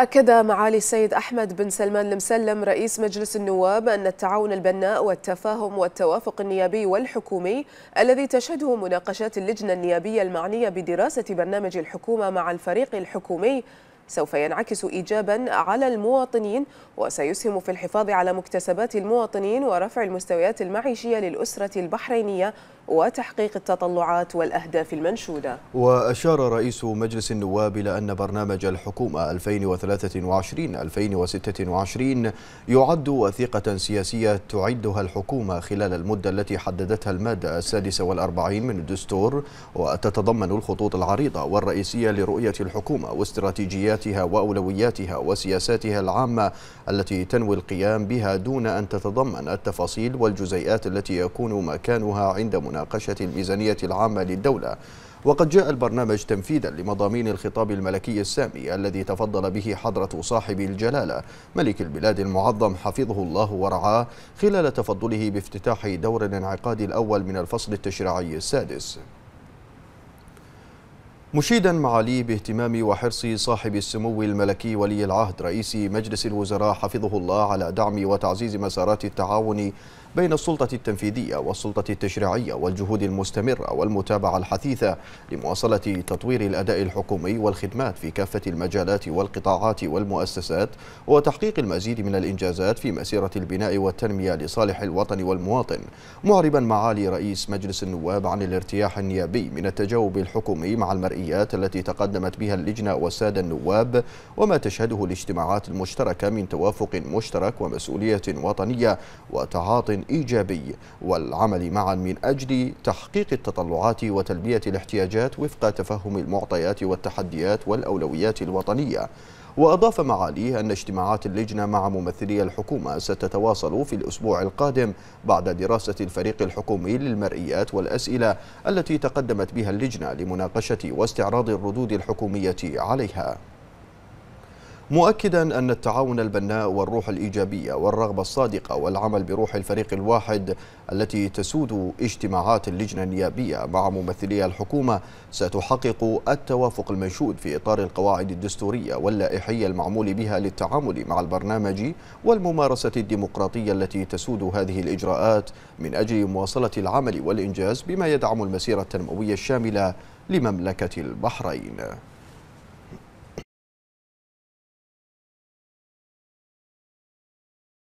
أكد معالي السيد أحمد بن سلمان المسلم رئيس مجلس النواب أن التعاون البناء والتفاهم والتوافق النيابي والحكومي الذي تشهده مناقشات اللجنة النيابية المعنية بدراسة برنامج الحكومة مع الفريق الحكومي سوف ينعكس إيجابا على المواطنين وسيسهم في الحفاظ على مكتسبات المواطنين ورفع المستويات المعيشية للأسرة البحرينية وتحقيق التطلعات والأهداف المنشودة. وأشار رئيس مجلس النواب إلى أن برنامج الحكومة 2023-2026 يعد وثيقة سياسية تعدها الحكومة خلال المدة التي حددتها المادة السادسة والأربعين من الدستور وتتضمن الخطوط العريضة والرئيسية لرؤية الحكومة واستراتيجياتها وأولوياتها وسياساتها العامة التي تنوي القيام بها دون أن تتضمن التفاصيل والجزيئات التي يكون مكانها عند مناقشة الميزانية العامة للدولة. وقد جاء البرنامج تنفيذا لمضامين الخطاب الملكي السامي الذي تفضل به حضرة صاحب الجلالة ملك البلاد المعظم حفظه الله ورعاه خلال تفضله بافتتاح دور الانعقاد الأول من الفصل التشريعي السادس. مشيدا معاليه باهتمام وحرص صاحب السمو الملكي ولي العهد رئيس مجلس الوزراء حفظه الله على دعم وتعزيز مسارات التعاون بين السلطة التنفيذية والسلطة التشريعية والجهود المستمرة والمتابعة الحثيثة لمواصلة تطوير الأداء الحكومي والخدمات في كافة المجالات والقطاعات والمؤسسات وتحقيق المزيد من الإنجازات في مسيرة البناء والتنمية لصالح الوطن والمواطن معربا معالي رئيس مجلس النواب عن الارتياح النيابي من التجاوب الحكومي مع المرئيات التي تقدمت بها اللجنة والسادة النواب وما تشهده الاجتماعات المشتركة من توافق مشترك ومسؤولية وطنية وتعاط إيجابي والعمل معا من أجل تحقيق التطلعات وتلبية الاحتياجات وفق تفهم المعطيات والتحديات والأولويات الوطنية. وأضاف معاليه أن اجتماعات اللجنة مع ممثلي الحكومة ستتواصل في الأسبوع القادم بعد دراسة الفريق الحكومي للمرئيات والأسئلة التي تقدمت بها اللجنة لمناقشة واستعراض الردود الحكومية عليها. مؤكدا أن التعاون البناء والروح الإيجابية والرغبة الصادقة والعمل بروح الفريق الواحد التي تسود اجتماعات اللجنة النيابية مع ممثلي الحكومة ستحقق التوافق المنشود في إطار القواعد الدستورية واللائحية المعمول بها للتعامل مع البرنامج والممارسة الديمقراطية التي تسود هذه الإجراءات من أجل مواصلة العمل والإنجاز بما يدعم المسيرة التنموية الشاملة لمملكة البحرين.